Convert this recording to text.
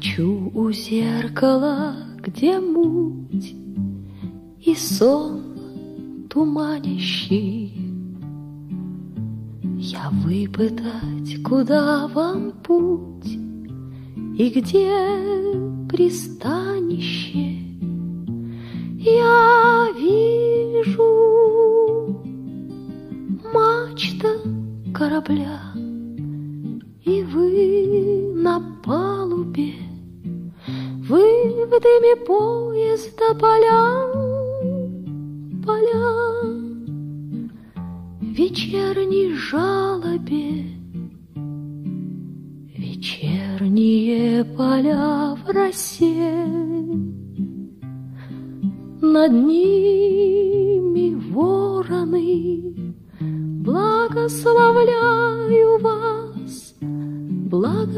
Стою у зеркала, где муть И сон туманящий. Я выпытать, куда вам путь И где пристанище. Я вижу мачта корабля, И вы на Вы в дыме поезда поля, поля, Вечерней жалобе, Вечерние поля в росе. Над ними вороны, Благословляю вас, благословляю